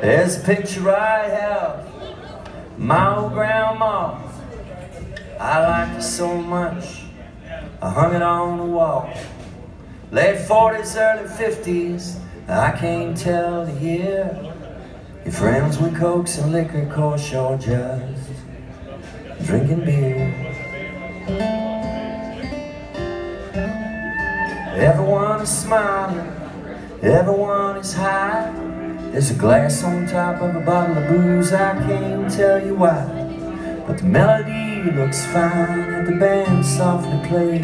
There's a picture I have, my old grandma. I liked her so much, I hung it on the wall. Late 40s, early 50s, I can't tell the year. Your friends with cokes and liquor, course you're just drinking beer. Everyone is smiling, everyone is high. There's a glass on top of a bottle of booze, I can't tell you why. But the melody looks fine and the band softly plays.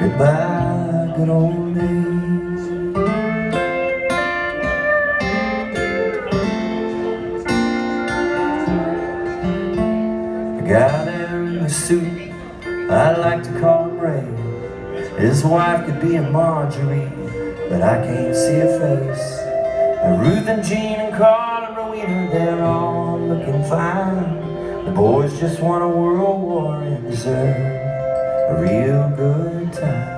Goodbye, good old days. The guy there in the suit, I like to call him Ray. His wife could be a Marjorie, but I can't see her face. Ruth and Jean and Carl and Rowena, they're all looking fine. The boys just won a world war and deserve a real good time.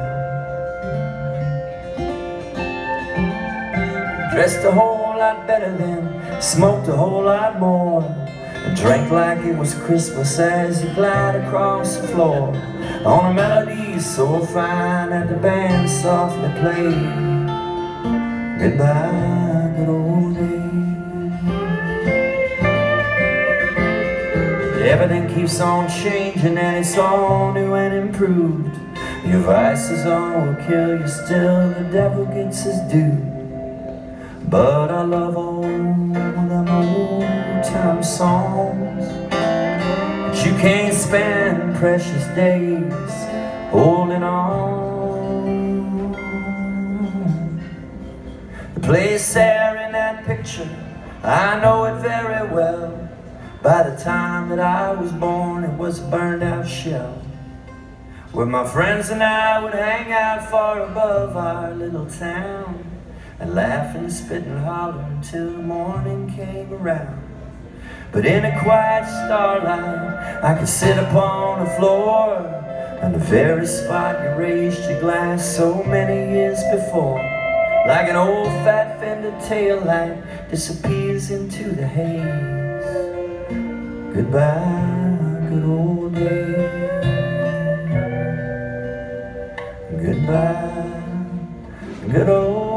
Dressed a whole lot better than, smoked a whole lot more, and drank like it was Christmas as you glide across the floor on a melody so fine that the band softly played. Goodbye, Everything keeps on changing and it's all new and improved. Your vices all will kill you, still the devil gets his due. But I love all them old time songs But you can't spend precious days holding on The place there in that picture, I know it very well By the time that I was born, it was a burned out shell Where my friends and I would hang out far above our little town and laugh and spit and holler until morning came around. But in a quiet starlight, I could sit upon the floor on the very spot you raised your glass so many years before. Like an old fat fender tail light disappears into the haze. Goodbye, good old days. Goodbye, good old